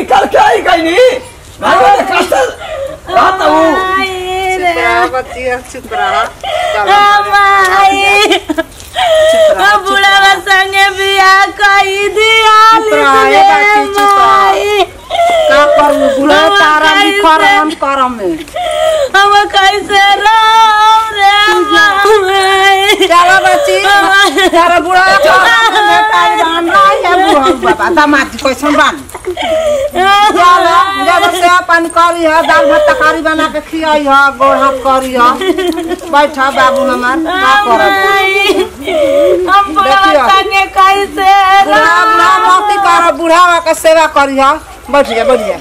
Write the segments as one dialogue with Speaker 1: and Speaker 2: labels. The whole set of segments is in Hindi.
Speaker 1: निकाल के आई गई नी भागो ने कष्ट रात हूँ
Speaker 2: आई रे
Speaker 3: रहा बच्ची चुप रहा
Speaker 2: माई बुढ़ावा संगे बियाह कई दिया
Speaker 3: चुप रहा, ए बाटी, चुप रहा।
Speaker 2: माई
Speaker 3: का करू बुढ़ा
Speaker 2: हम
Speaker 3: तारा
Speaker 2: कैसे-
Speaker 3: लिखा रहन करम में
Speaker 2: हम कैसे रहो रे माई
Speaker 3: चलो बच्ची तारा बुढ़ा का बेटा जान नहीं है बुढ़ा बाबा दामाद जी कैसन बान चलो जब से अपन करी है दाल भात तरकारी बना के खियाई है गोड़ हाथ करी है। बैठा बाबू हमार का करब
Speaker 2: हम बुढ़ावा संगे कैसे
Speaker 3: बुढ़ा बुढ़ा मोती कर बुढ़ावा के सेवा करी है। बैठ जा बैठ जा।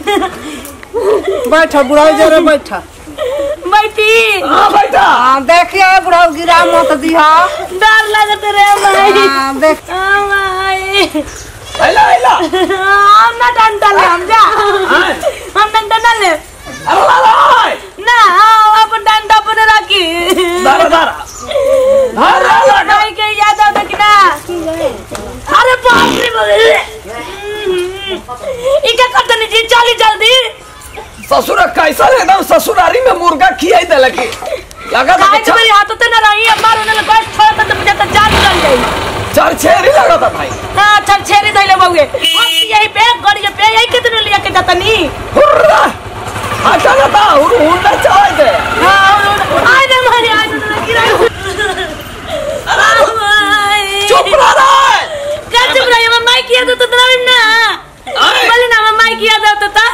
Speaker 3: बैठ बुढ़ा जरे बैठ
Speaker 2: बैठी।
Speaker 1: हाँ बेटा
Speaker 3: हाँ देखिए बुढ़ा गिरा मत दिहा।
Speaker 2: डर लगत रे माई
Speaker 3: हाँ, देख।
Speaker 1: हाँ।
Speaker 2: हम हम अपन डंडा पर रखी
Speaker 1: दारा दारा दारा ला
Speaker 2: भाई के याद आता कि ना अरे बाप रे बाप ई क्या करते नहीं जी चली जल्दी
Speaker 1: ससुर कैसा एकदम ससुरारी में मुर्गा खियाई देला की लगा
Speaker 2: मेरे हाथ तो ना रही मारो ना लगा छोड़ तो मुझे तो जान निकल गई
Speaker 1: चार छेरी लगा था भाई
Speaker 2: हाँ छर छेरी धइले बउए। हम यही पे गाड़ी पे यही कितने लिया के जाता नी?
Speaker 1: हुर्रा! ना था हुर हुंडा चलाए दे
Speaker 2: हाँ आय रे मारी आय गिरा
Speaker 1: चुप रह रहा है।
Speaker 2: क्या चुप रही मैं माइक किया तो तो ना।
Speaker 1: आए।
Speaker 2: बोले ना मैं माइक किया तो ता।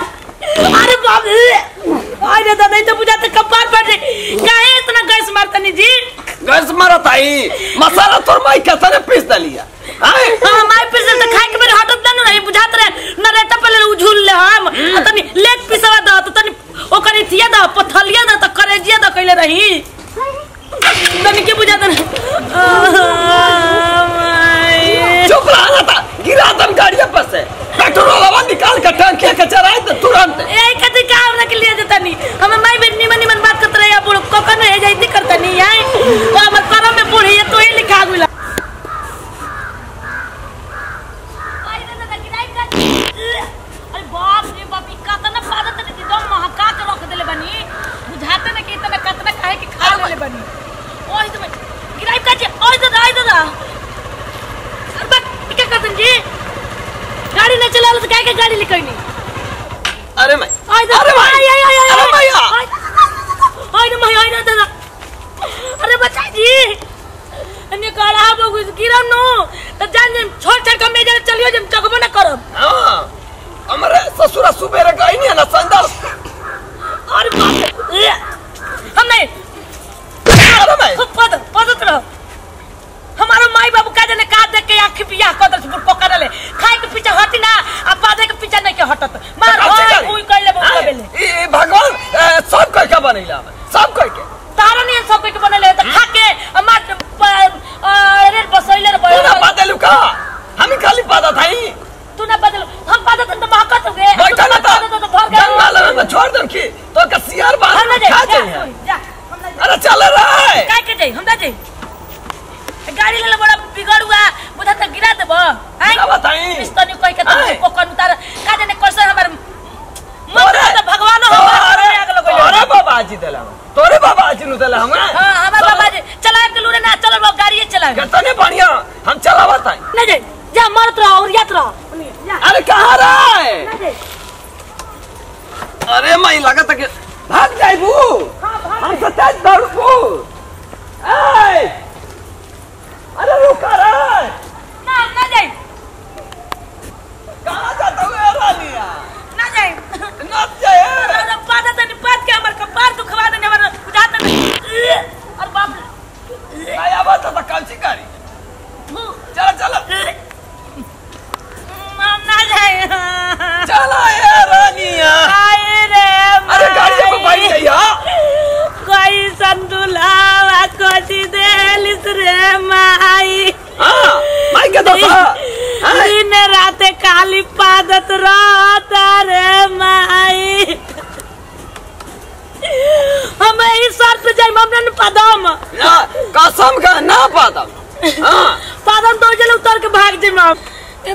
Speaker 2: अरे बाप रे। आय दादा तो बुझाते कपार पर काहे इतना गैस मारता नी जी?
Speaker 1: गैस मारा ताई मसाला तोर माई कहता ने पीस दलिया आए
Speaker 2: हाँ माइक पे से तो खाए के मेरे हटत ना नहीं बुझात रहे न रेटा पे ले उझुल ले हम आ तनी लेग पिसवा द तो तनी ओकर इथिया द पथलिया ना तो करेजिया द कइले रही। तन के बुझा दन।
Speaker 1: चुप रहा ना था गिरा दन गाड़िया पर से। पेट्रोल वाला निकाल के टंकी के चराए तो तुरंत।
Speaker 2: ए कति काम ना के लिए देता नहीं हमें माई बेटी निमन निमन बात करत रहे बुढ़। कोकन है जाई करता नहीं है तो हमर करम में बुढ़ी है तो ही लिखा गुला अरे बाप रे बाप ई कतना पादत ने एकदम महका के रख देले बनी बुझाते न कि इतना कतना काहे के खा लेले बनी ओए तो गिराई का जे ओए तो दाई दादा अरे बा क्या करतन जी गाड़ी न चलाल तो काहे के गाड़ी लिखैनी
Speaker 1: अरे मैं
Speaker 2: Ay, da,
Speaker 1: अरे भाई
Speaker 2: ay, ay, ay, ay,
Speaker 1: अरे
Speaker 2: ay.
Speaker 1: भैया
Speaker 2: Ay, ay, ना भाई, ay, ना दादा. अरे बच्चा जी अन्य काढ़ा बगु गिरम नो त जान जम छोड़ छोड़ के मेजर चलियो जम चकबो ना करब।
Speaker 1: हाँ हमारे ससुरा सुबेरे गई नहीं ना संदल
Speaker 2: अरे बाप रे हम नहीं।
Speaker 1: अरे मैं।
Speaker 2: पद पदत रहो। हमारो माई बाबू का जने का देख के आँख पिया कदर से पकड़ ले खाए के पीछे हटी ना आ पादे के पीछे नहीं के हटत। मार
Speaker 1: तो करी?
Speaker 2: कोई कहले बहुत
Speaker 1: आए,
Speaker 2: बेले
Speaker 1: ई- ई भगवान सब कोई का बनैला सब कोई के
Speaker 2: तारा नहीं सब के बनले त खा के मार अरे बसैले रे
Speaker 1: बदलू का? हम खाली पादा था
Speaker 2: तू ना बदल। हम पादत त महकत हो गए
Speaker 1: बैठा ना था
Speaker 2: तो भर गए
Speaker 1: जंगल में छोड़ दम की तो का सियार
Speaker 2: ना
Speaker 1: बाहर खा जाए।
Speaker 2: जा हम ना
Speaker 1: अरे चल रहा है।
Speaker 2: काय के हम ना जाए। गाड़ी ले ले बड़ा बिगड़ हुआ बुझा त गिरा देबो। आई
Speaker 1: ना बताई
Speaker 2: पिस्तनी कोई के तो कोकन उतार। का जाने कैसे हमर मन तो भगवान हो।
Speaker 1: तोरे
Speaker 2: आग लगो
Speaker 1: तोरे बाबा जी देला तोरे बाबा जी नु देला हमें
Speaker 2: हाँ हमार बाबा जी चला के लूरे ना चलो लोग गाड़ी चला
Speaker 1: कितने बढ़िया हम चलावा था
Speaker 2: ना जाए जा मरत रहो और यात रहो।
Speaker 1: अरे कहाँ रहे अरे मैं लगा था कि भाग जाइबू।
Speaker 2: हाँ भाग
Speaker 1: हम तो तेज दौड़बू ए अरे रुका रे
Speaker 2: ना ना जाए
Speaker 1: कहाँ जाता हुए रानिया
Speaker 2: ना जाए
Speaker 1: नच जाए
Speaker 2: ना पादा तनी पाद के हमर कपार दुखवा देने वाला बुझाता नहीं और बाप
Speaker 1: आया बात था कल सी चल चल।
Speaker 2: हम ना जाए।
Speaker 1: चलो ये रानिया।
Speaker 2: आए रे
Speaker 1: अरे गाड़ी पे बैठ। गई हाँ?
Speaker 2: कोई संदुलावा कोची ना
Speaker 1: कसम का ना पाता हाँ।
Speaker 2: पदम तो जल उतर के भाग जाई हम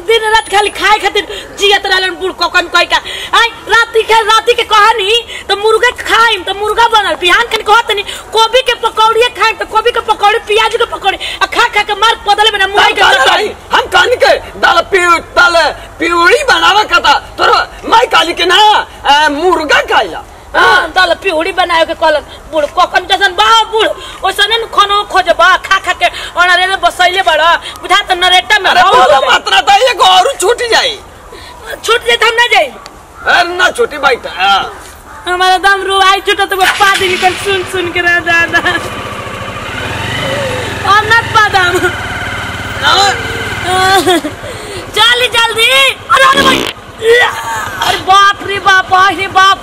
Speaker 2: दिन रात खाली खाए खातिर जियत रहलन बूढ़ कोकन कोई का। आई राती के राती के कहानी तो मुर्गा खाइम तो मुर्गा बनल बिहान खन कहत नहीं कोबी के पकौड़ी खाइम तो कोबी के पकौड़ी प्याज के पकौड़ी आ खा खा के मार बदले में ना मुँह के
Speaker 1: हम कहनी के दाल पिउ दाल पिउड़ी बनावे कता। तोर माई काली के ना मुर्गा खाइला।
Speaker 2: हाँ, दाल पिउड़ी बनाए के कहलन बूढ़ कोकन जैसन बा बूढ़। ओसने न खानो खोजबा खा खा के अनरे में बसैले बड़ा। बुझा त नरेटा में
Speaker 1: अरे
Speaker 2: रहू।
Speaker 1: बोलो मात्रा तो ये और छूट जाई।
Speaker 2: छूट जाए तो हम ना जाई।
Speaker 1: अरे ना छोटी बैठा
Speaker 2: हमारा दम रो आई छूटा तो वो पादी निकल सुन सुन के रह दादा हम ना पादम चल जल्दी। अरे अरे बाप रे बाप आई रे बाप।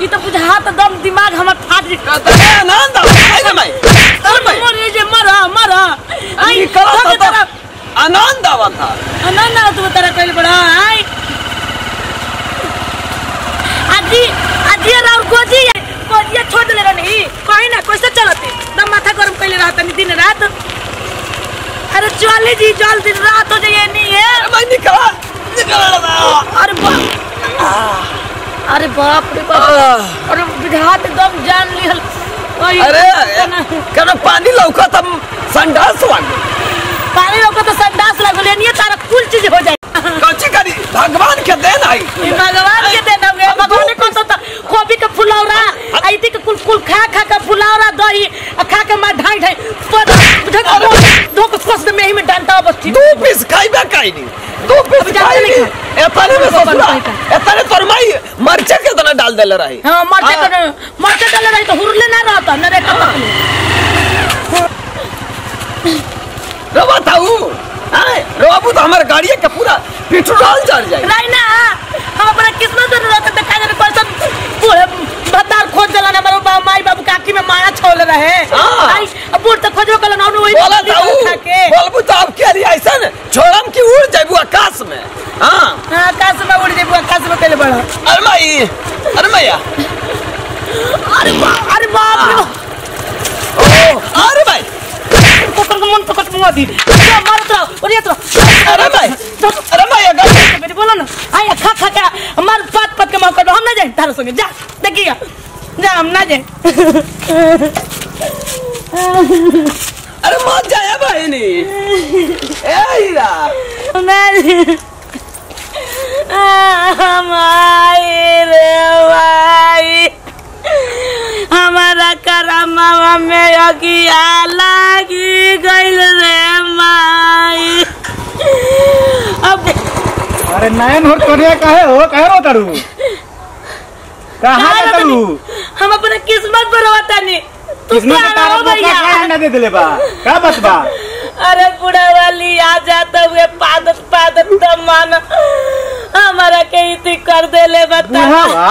Speaker 2: ये तो बुझा तो दम दिमाग हमर फाट जी
Speaker 1: आनंद
Speaker 2: तो
Speaker 1: था। आनंद आवा
Speaker 2: तू तेरा कइल बड़ा आई आजी आजी राउर गोजी गोजिया छोड़ ले रही कहीं ना कैसे चलते? दम माथा गरम कइले रहत नहीं दिन रात। अरे चले जी जल दिन रात हो जाए नहीं है?
Speaker 1: मैं निकला निकला
Speaker 2: अरे बाप अरे बाप रे बाप। अरे विधात एकदम जान लिहल।
Speaker 1: अरे। कनो? पानी लौका तब संडास वांगे
Speaker 2: पानी लोग तो संडास लगले नहीं तारा कुल चीज़ हो जाए।
Speaker 1: कौची करी? भगवान के देन आई।
Speaker 2: भगवान के देना गे भगवान को तो त- खोबी के फुलौरा ऐती के कुल कुल खा खा के फुलौरा दही आ खा के मार ढाई ढाई। पर धक धो के फस में ही में डंटा बस
Speaker 1: दो पीस खाइबा काई नहीं। दो पीस
Speaker 2: नहीं।
Speaker 1: एतने में ससुरा एतने तोर माई मरचा के तना डाल देले रही
Speaker 2: हाँ मरते के मरते डाले रही तो हुरले ना रहता न रे कतक
Speaker 1: रवा थाऊ। हाँ रवा तो हमारे गाड़ी के पूरा पेट्रोल चढ़ जाए।
Speaker 2: नहीं ना हम अपना किस्मत में रहते तो खाए पर्सन बूढ़े भतार खोज देला ना हमारे बा- माई बाबू काकी में माया छोड़ रहे
Speaker 1: हाँ।
Speaker 2: आई अब बूढ़ तो खोजो कल ना वही
Speaker 1: बोला थाऊ
Speaker 2: खा के
Speaker 1: बोलबू तो अब के लिए ऐसा न छोड़म की उड़ जाबू आकाश में। हाँ।
Speaker 2: हाँ, आकाश में उड़ जेबू आकाश में कइले बड़ा
Speaker 1: अरे माई अरे मैया
Speaker 2: अरे बाप अरे बाप।
Speaker 1: ओ अरे भाई
Speaker 2: पकड़ के मन पकड़ मुआ दी जा मारत और ये तो।
Speaker 1: अरे भाई अरे मैया गाड़ी
Speaker 2: बेटी बोलो ना। आया खा खा के हमार पात पात के मौका दो। हम ना जाए तारो संगे। जा देखिए। जा हम ना जाए।
Speaker 1: अरे मत जाया भाई नी ए हीरा।
Speaker 2: मैं हमारी रे भाई हमारा करमावा में अगिया लागी गइल रे माई। अब
Speaker 4: अरे नयन हो कन्या काहे हो? काहे रो तारू कहाँ तारू
Speaker 2: हम अपने किस्मत पर रोतानी तू
Speaker 4: किसने
Speaker 2: क्या
Speaker 4: के तारा
Speaker 2: हो
Speaker 4: मौका
Speaker 2: भैया?
Speaker 4: काहे दे देले बा। का बात बा?
Speaker 2: अरे बुढ़ा वाली आ जाता हुए पादत पादत तो मन। हमारा के इति कर देले बता।
Speaker 4: बूढ़ा बा?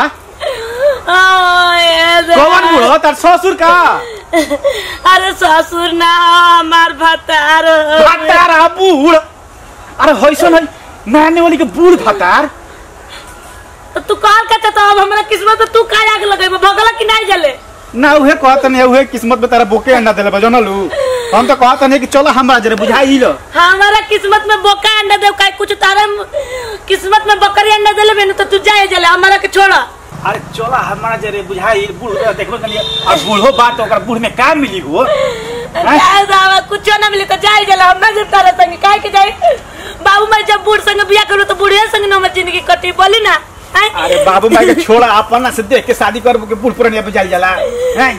Speaker 2: हाँ, ये
Speaker 4: कौन बूढ़ा तार ससुर का?
Speaker 2: अरे ससुर ना हमार भतार।
Speaker 4: भतार बूढ़। अरे होइसन है नाने वाली के बूढ़ भतार।
Speaker 2: तो तू काल का तो अब हमरा किस्मत तू का आग लगे भगला कि नहीं जले?
Speaker 4: ना उहे कहत नहीं उहे किस्मत में तारा बोके अंडा देले बा जनलू हम तो कहत नहीं कि चलो हमरा जरे बुझाई लो।
Speaker 2: हमारा किस्मत में बोका अंडा दे का कुछ तारा किस्मत में बकरी अंडा देले बेनु तो तू जाए जले हमारा के छोड़ा।
Speaker 4: अरे चलो हमरा जरे बुझाई बूढ़ देखबो कनी और बूढ़ो बात ओकर बूढ़ में का मिली हो?
Speaker 2: दावा कुछ ना मिले तो जाए जले हम ना जब तारा संग काहे के जाए? बाबू मैं जब बूढ़ संग बिया करू तो बूढ़े संग न ना ज़िंदगी कटी बोली ना?
Speaker 4: अरे बाबू के छोड़ा अपना से देख के शादी करबो के बूढ़ पुरानिया पे जाई जाला। हैं?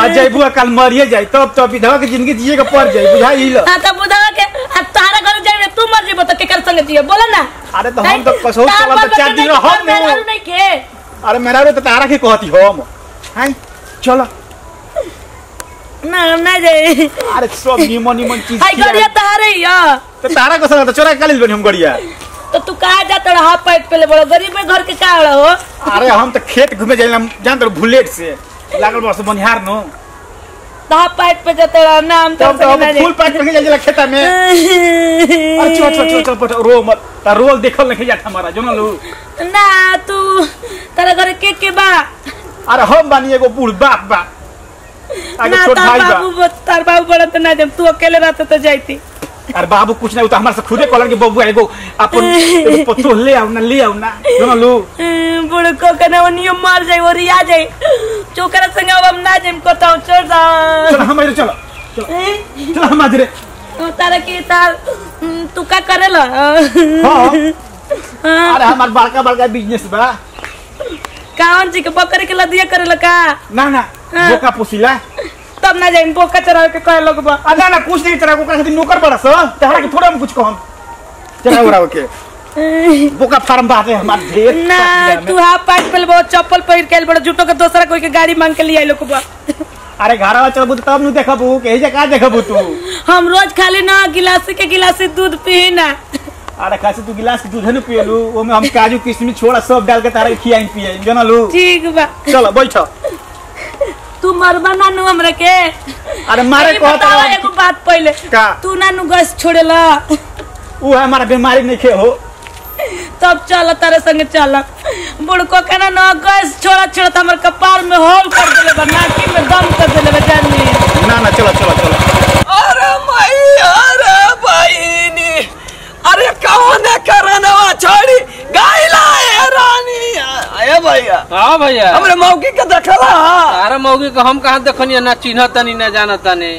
Speaker 4: आ जइबू कल मरिए जाई तब तो विधवा के ज़िंदगी जिए के पड़ जाई बुझाई लो
Speaker 2: हाँ तो बुधावा के अब तारा घर जाए तू मर जेबो तो केकर संग जिए बोला ना।
Speaker 4: अरे तो हम तो कसौ चलल तो चार दिन हम
Speaker 2: नहीं के
Speaker 4: अरे मेरा रो तो तारा के कहती हम। हैं? चलो।
Speaker 2: ना ना जाए
Speaker 4: अरे सब निमन निमन चीज़
Speaker 2: हाय गड़िया तारे ही है
Speaker 4: तो तारा को संग तो चोरा कालिल बनी हम गड़िया।
Speaker 2: तो तू कहा जाता रहा पैट पे बड़ो गरीब में घर के का हो रहा? हो
Speaker 4: अरे हम तो खेत घूमे जाइला जान तो बुलेट से। लागल बस बनिहार नो।
Speaker 2: तो हाफ़ पैट पे जाता रहा ना हम तो
Speaker 4: तब तो हम फूल पैक में जाइला खेता में। अरे चल चल चल चल पट रो मत। ता रोल देखल नहीं जात हमारा जो ना लो।
Speaker 2: ना तू तेरा घर के के बा?
Speaker 4: अरे हम बानी एगो बूढ़ बाप बा। आगे छोट भाई बा।
Speaker 2: तार बाबू बड़ा तो ना जब तू अकेले रहता तो जाती
Speaker 4: अरे बाबू कुछ नहीं तो हमारे से खुदे कहलन कि बबुआ एगो अपन पत्तो ले आओ ना ले आओ ना। सुनलू
Speaker 2: बुड़को के ना ओनियो मर जाई ओरिया जाई चोकरा संग अब हम ना जाइम कोताऊ छोड़ दा
Speaker 4: चलो हम इधर चलो। चलो। चलो हम इधर।
Speaker 2: तारा के तार तू का करेला?
Speaker 4: हाँ। अरे हमार बड़का बड़का बिज़नेस बा।
Speaker 2: कावन जी के बकरी के लदिया करेला का?
Speaker 4: ना ना
Speaker 2: हाँ।
Speaker 4: बोका पुसिला।
Speaker 2: तब ना जाइम बोका चढ़ा के कहे लोग बा।
Speaker 4: आ ना ना कुछ नहीं तेरा ओकरा खातिर नौकर बड़ा सा तहरा के थोड़ा हम कुछ कहम। चला उड़ा के। बोका फार्म बाटे हमार ढेर
Speaker 2: ना तू हाफ़ पैंट पहले बहुत चप्पल पहिर के बड़ा जुटो के दूसरा कोई के गाड़ी मांग के लिए लोग बा।
Speaker 4: अरे घरवा चलबू तो तब नु देखबू के जे का देखबू तू?
Speaker 2: हम रोज खाली ना गिलासी के गिलासी दूध पी ना
Speaker 4: अरे कैसे तू गिलास के दूध न पियलू ओमे हम काजू किशमिश छोड़ा सब डाल के तारा खियाई पिए जनलू?
Speaker 2: ठीक बा।
Speaker 4: चलो बैठो।
Speaker 2: तू मरबा नानू हमरा के
Speaker 4: अरे मारे कहत
Speaker 2: बतावा एगो बात पहले।
Speaker 4: का?
Speaker 2: तू नानू गैस छोड़ेला।
Speaker 4: ऊ हमारा बीमारी नहीं खे हो।
Speaker 2: तब चल तारे संगे चल। बुड़को के ना ना गैस छोड़ा छोड़ा हमर कपार में होल कर देले बा नाकी में दम कर देले बा जानी।
Speaker 4: ना ना चलो चलो चलो।
Speaker 1: अरे माई अरे बहिनी। अरे कौन है करनवा छोड़ी गाइला है रानी। अरे भैया।
Speaker 5: हाँ भैया।
Speaker 1: हमरे मौकी के देखला।
Speaker 5: मौगी को हम कहाँ देखनी ना चिन्ह तनी ना जाना तनी?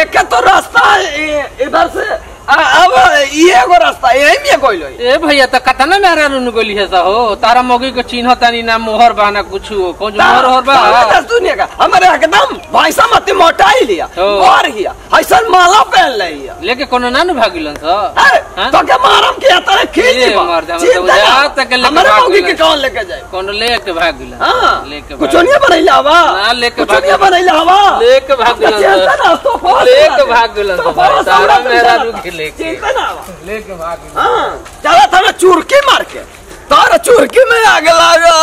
Speaker 1: एक तो रास्ता है, इधर से। अब ये एगो रास्ता यही में कोई लोई
Speaker 5: ए भैया तो कतना मेरा रुन गोली है सा हो तारा मौगी को चिन्ह तनी ना मोहर बा ना कुछ। कौन मोहर होर बा?
Speaker 1: दुनिया का हमारे एकदम भैंसा मत मोटाई लिया और हिया ऐसा माला पहन लिया
Speaker 5: लेके कोनो ना नु भागिलन सा? हाँ?
Speaker 1: तो क्या मारम के तरह खींच
Speaker 5: ये
Speaker 1: बा।
Speaker 5: मर्द, हम तो
Speaker 1: चिंता
Speaker 5: तक लेके
Speaker 1: हमारे मौगी। के कौन लेके जाए?
Speaker 5: कोनो लेके भागिलन
Speaker 1: हाँ
Speaker 5: लेके
Speaker 1: कुछ नहीं बनैला हवा
Speaker 5: ना, लेके
Speaker 1: कुछ नहीं बनैला हवा
Speaker 5: लेके भाग
Speaker 1: अपना
Speaker 5: गेलन
Speaker 1: चिंता। ना तो फोर्स
Speaker 5: लेके
Speaker 1: मार दे।
Speaker 5: भाग गेलन
Speaker 1: तो
Speaker 5: भाई, तारा मेरा रुक लेके। लेके भाग।
Speaker 1: हाँ चला था ना चुरकी मार के। तारा चुरकी में आग लगा।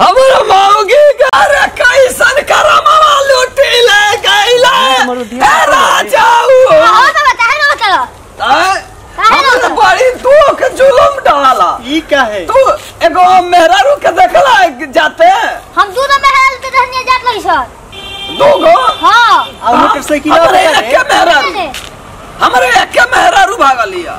Speaker 1: हमारा मौगी घर कैसन करमवा लुटी ले गईला ए राजाऊ
Speaker 6: हो। तो बता है ना चलो।
Speaker 1: हम तो बड़ी दुख जुलुम डाला।
Speaker 4: ई का है?
Speaker 1: तू एगो मेहरारू के देखला जाते
Speaker 6: हम दूध में हेल ते जात लगी सर।
Speaker 1: दूगो
Speaker 6: हाँ।
Speaker 4: और मोटरसाइकिल
Speaker 1: हमारे एक के मेहरारू हमारे एक मेहरारू भागा भागलिया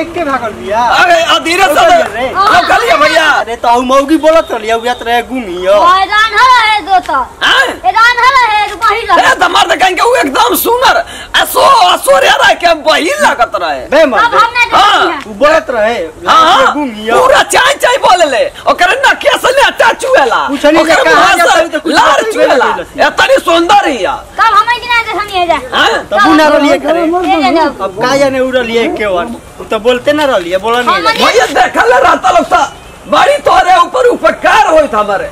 Speaker 4: एक के भागल बिया।
Speaker 1: अरे अधीरे से
Speaker 4: रे।
Speaker 1: कलिया भैया।
Speaker 4: अरे तो हम मौगी बोलत रहलिया उया त रहे घूमियो।
Speaker 6: मैदान है है दो तो।
Speaker 1: हैं?
Speaker 6: मैदान है है तो वही
Speaker 1: अरे
Speaker 6: रह
Speaker 1: तो मर्द कहेंगे वो एकदम सुनर असो असोरे रह के वही लागत रहे।
Speaker 4: बे
Speaker 6: अब
Speaker 4: मर्द
Speaker 6: हम नहीं
Speaker 1: हाँ।
Speaker 4: उ बोलत रहे
Speaker 1: हाँ
Speaker 4: घूमियो।
Speaker 1: पूरा चाय चाय बोले ले। ओकर नकिया से ले अटा चुएला।
Speaker 4: पूछनी जे
Speaker 1: ओकर
Speaker 4: कहाँ
Speaker 1: मुँह
Speaker 4: है तो कुछ
Speaker 1: लार चुएला। इतनी सुंदर ही है।
Speaker 6: तब हम आते रहनी है जा
Speaker 1: हैं?
Speaker 4: तब ना रहलिए करे
Speaker 6: जा
Speaker 4: अब का जाने उड़लिए के वन उ तो बोलते ना रहलिए बोला नहीं।
Speaker 6: हम
Speaker 1: भैया देखल रहता लोग था बड़ी तोरे ऊपर उपकार होइत हमारे।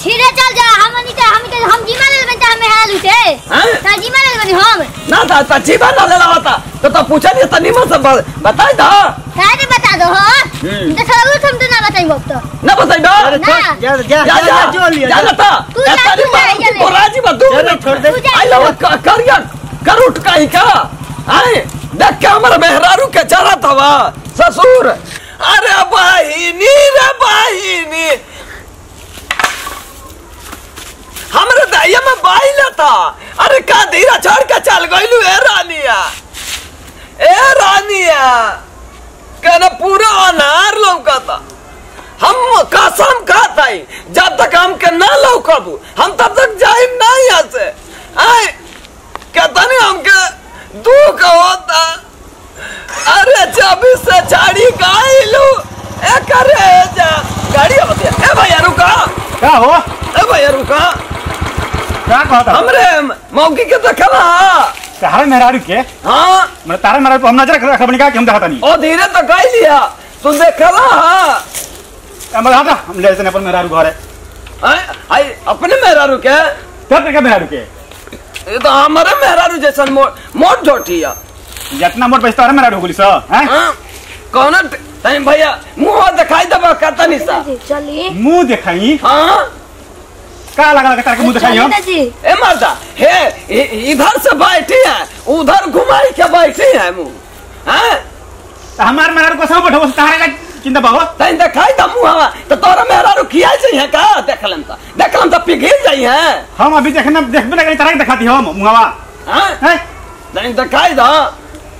Speaker 6: सीधे चल जा हम नहीं के हम के हम जीमा ले बनता हमें हेल उठे
Speaker 1: हैं?
Speaker 6: ता जीमा ले बनी हम।
Speaker 1: ना था तो जीवन ना लेला होता तो तो पूछा नहीं तनी मत सब बताई था
Speaker 6: काहे के बता दो हो। तो उठ हम तो ना बताई वक्त
Speaker 1: ना बताई।
Speaker 4: छोड़, जा जा
Speaker 1: जा
Speaker 4: जा लिया
Speaker 1: जा ना
Speaker 6: तू। तू जा,
Speaker 1: की
Speaker 6: ले।
Speaker 1: बोराजी में दो
Speaker 4: जा ले,
Speaker 1: मिनट।
Speaker 4: छोड़ दे।
Speaker 1: आई लो करिया करूट का ही का। आए। देख के हमारा मेहरारू के चरा था ससुर। अरे बहिनी, रे बहिनी। हमरे दैया में बाई लेता अरे का धीरा छोड़ के चल गइलू, ए रानिया। ए रानिया। कहना पूरा अनार लौकता। हम कसम खाता ही जब तक हम के ना लौकबू, हम तब तक जाइम ना यहाँ से आए, कहता नहीं हमके दुख होता। अरे जब से झाड़ी गाइलू ए करे जा। गाड़ी बतिया ए भैया रुका।
Speaker 4: का हो
Speaker 1: ए भैया रुका।
Speaker 4: का कहता
Speaker 1: हमरे मौकी के देखला
Speaker 4: तारे मेहरारू के?
Speaker 1: हाँ।
Speaker 4: मैं तारे मेहरारू पे हम नज़र रख रखबनी का कि हम देखता नहीं
Speaker 1: ओ धीरे तो गाई लिया। तू देखला
Speaker 4: हम हटा हम ले जने अपन मेहरारू घरे।
Speaker 1: आए आए अपने मेहरारू के?
Speaker 4: तब के मेहरारू के?
Speaker 1: ये तो हमारे मेहरारू जैसन मोट मोट जोटिया
Speaker 4: जितना मोट पैसा तारे मेहरारू होली स हैं?
Speaker 1: हाँ? कौन टाइम भैया मुँह दिखाई दबा कहता नहीं सा।
Speaker 6: चलिए।
Speaker 4: मुँह देखाई?
Speaker 1: हाँ।
Speaker 4: का लगा लगा तारे मुँह देखाई
Speaker 6: जी
Speaker 1: ए मर्दा हे इधर से बैठी है उधर घुमाई के बैठी है मुँह हैं?
Speaker 4: तो हमार मेहरारू को सब बैठो तारे का चिंता बाबा।
Speaker 1: तैन दिखाई द मुँह तो तोरा मेहरारू खिया चाहिए का? देखलन तो। देखलन तो पिघल जाई है।
Speaker 4: हम अभी देखना देखबे ना करी तारे के दिखाती हम मुंहवा
Speaker 1: हैं।
Speaker 4: हैं?
Speaker 1: नहीं दिखाई दो।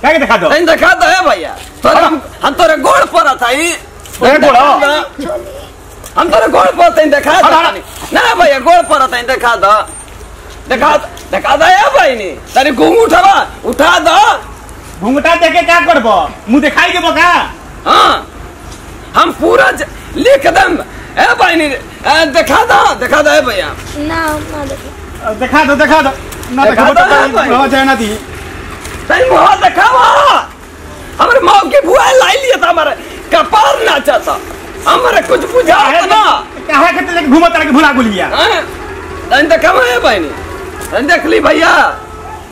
Speaker 4: क्या के दिखा दो
Speaker 1: नहीं दिखा दो है भैया। तोरे हम हम तोरे गोड़ पर था ही
Speaker 4: ए, गोड़?
Speaker 1: हम तोरे गोड़ पर तई दिखा दो। तनी। ना भैया गोड़ पर तई दिखा दो। दिखा दिखा दो है भाई नी तनी घूंग उठावा। उठा दो।
Speaker 4: घूंघटा देके क्या करबो? मुँह दिखाई देबो का?
Speaker 1: हाँ। हम पूरा लिख दम। है भाई नी ए, दिखा दो दिखा दो है भैया।
Speaker 6: ना ना देखो।
Speaker 4: दिखा दो दिखा दो। ना
Speaker 1: दिखा दो
Speaker 4: तो
Speaker 1: भाई।
Speaker 4: हो जाए ना दी।
Speaker 1: तई मुहा दिखावा। हमारे माँ की बुआ लाई लिया था हमारे कपार नाचा था हमारे कुछ बुझा ना।
Speaker 4: काहे के तेरे घूमत रह के भुला गुलिया
Speaker 1: हैं? तनी दिखावा है भाई नी तनी देख ली भैया।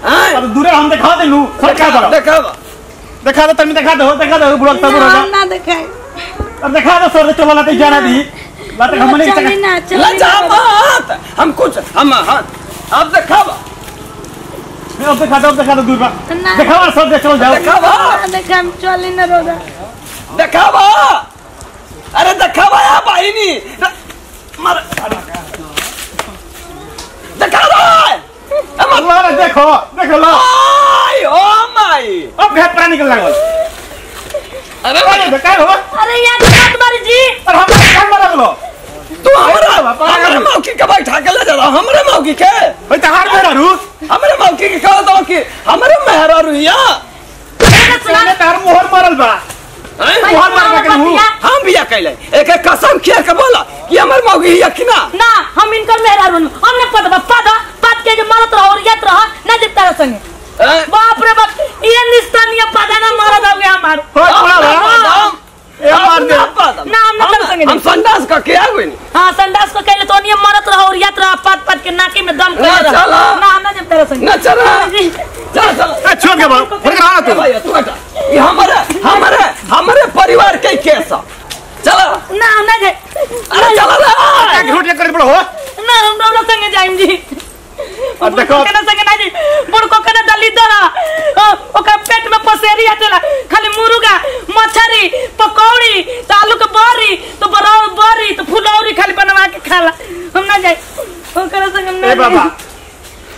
Speaker 1: हैं?
Speaker 4: अब दूरे हम दिखा दे लू सब क्या
Speaker 1: दिखावा
Speaker 4: करो। दिखा दो तनी दिखा दो दिखा दो सब बुढ़ा
Speaker 3: ना देखाई।
Speaker 4: अब दिखा दो सर चलो लाते जाना दी। लाते हम नहीं
Speaker 6: चली ना चली ना
Speaker 1: मत हम कुछ हम हाँ। अब दिखावा
Speaker 4: अब दिखा दो अब दिखा दो दूर बा। दिखावा सब चलो जाओ।
Speaker 1: दिखावा
Speaker 6: देखा हम चली ना रोदा।
Speaker 1: दिखावा अरे दिखावा या भाई नी मर। दिखा रहा हम
Speaker 4: अल्लाह रे देखो देखो लो।
Speaker 1: ओ माई
Speaker 4: अब घर प्राणी निकल लागल
Speaker 1: अरे
Speaker 4: अरे बेकार हो
Speaker 2: अरे यार बात मारी जी।
Speaker 4: और हम काम मारा लो
Speaker 1: तू हमारा हमारे मौकी के बैठा के ले जा रहा हमरे मौकी के।
Speaker 4: ओए तहार मेरा रू
Speaker 1: हमरे मौकी के कह दो कि हमरे मेहरा रुइया।
Speaker 4: तने तार मोहर मारल बा।
Speaker 1: हैं?
Speaker 4: मोहर मार के मुँह
Speaker 1: हम बिया कैले एक एक कसम खिया के बोला कि हमर मौगी हिया कि ना?
Speaker 2: ना हम इनकर मेहरारू हमने पद पद पद के जो मरत रहो और यात रहो ना जितना रह संगे
Speaker 1: हैं?
Speaker 2: बाप रे बाप ये निस्तानिया पदा ना मरद हो गया हमार
Speaker 4: होय थोड़ा बा
Speaker 1: हम-
Speaker 4: ए मार दे
Speaker 1: हम ना
Speaker 2: ना, हम ना कर सकेंगे।
Speaker 1: हम संडास का क्या हुई
Speaker 2: हाँ संडास को कहले तो नहीं मरत रहो और यात रहो पद पद के नाकी में दम
Speaker 1: ना,
Speaker 2: कर। ना हम ना जितना रह संगे
Speaker 1: ना चला
Speaker 2: जी।
Speaker 1: चल चल
Speaker 4: ए छोड़ के बा फिर
Speaker 1: ए
Speaker 4: तू
Speaker 1: तू हटा ये हमारे हमारे हमारे परिवार के केस है। चला
Speaker 2: ना हम ना जाए
Speaker 1: अरे चला
Speaker 4: क्या
Speaker 1: रे
Speaker 4: झूठ कर बड़ो हो
Speaker 2: ना हम दोनों संगे जाएँ जी
Speaker 4: अब देखो
Speaker 2: केना संगे ना जी बुड़को केना दली दरा ओकर पेट में पसेरी हटेला खाली मुर्गा मछरी पकौड़ी तो आलू के बरी तो बराव बरी तो फुलौरी खाली बनवा के खाला हम ना जाए ओकर संगे हम ना
Speaker 4: ए बाबा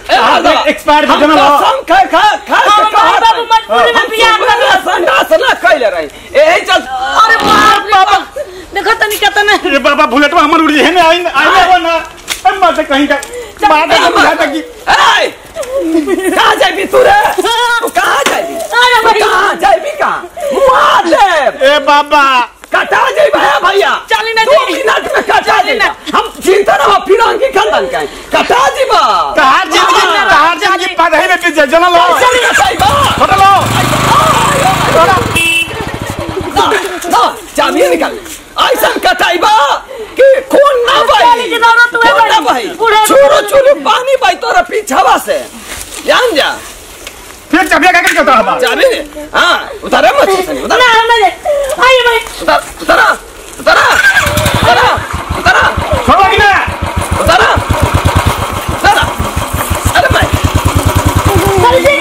Speaker 1: ए
Speaker 4: आप
Speaker 1: हरदा,
Speaker 4: एक्सपायर
Speaker 1: हम
Speaker 4: जमा लो।
Speaker 1: कसम खा खा खा
Speaker 2: हाँ,
Speaker 1: के
Speaker 2: हमारे
Speaker 1: कहा
Speaker 2: बाबू मजबूरी में बियाह कर।
Speaker 1: हम संडास ना कैले रही यही चल।
Speaker 2: अरे बाप रे बाप। देखो तनी केतना
Speaker 4: ए बाबा बुलेट में हमर उड़ी है ना आई आई वो ना अब मत कहीं का बात है बुझा तक की।
Speaker 1: ए कहाँ जाबी तू रे? तू कहाँ जाबी
Speaker 2: अरे
Speaker 1: तू कहाँ जाबी कहाँ? मार दे
Speaker 4: ए बाबा।
Speaker 1: भैया
Speaker 2: चली ना
Speaker 1: दो। मिनट में कटा
Speaker 2: चली
Speaker 1: जाई
Speaker 2: ना।
Speaker 1: हम चिंता ना हो फिरंगी खानदान का कटा जीबा
Speaker 4: तहार ज़िंदगी तहार ज़िंदगी पढ़ाई में पीछे जना लो
Speaker 1: चली ना जाइबा
Speaker 4: छोड़ लो।
Speaker 1: ना ना चाबी निकाल। ऐसा कटाइबा कि खून ना भाई
Speaker 2: की ज़रूरत हुए
Speaker 1: खून ना भाई
Speaker 2: बूढ़े
Speaker 1: चूरू पानी भाई तोरा पीछावा से। जान जा।
Speaker 4: फिर चबिया का करता हमारा
Speaker 1: चाबी हाँ उतारे मत। उतार
Speaker 2: ना हम ना जाए आइए भाई
Speaker 1: उतार उतारा उतारा उतारा उतारा
Speaker 4: छोड़ो कि ना
Speaker 1: उतारा उतारा अरे भाई
Speaker 2: चल जी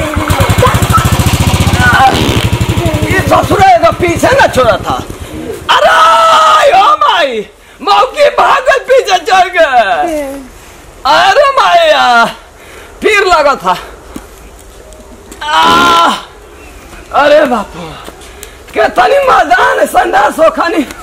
Speaker 1: ये ससुर एगो छोड़ा था अरे ओ माई मौकी भागल पीछे चढ़ गए अरे माया फिर लगा था। आ, अरे बापू कितनी मजान संडास हो खानी अरे मौगी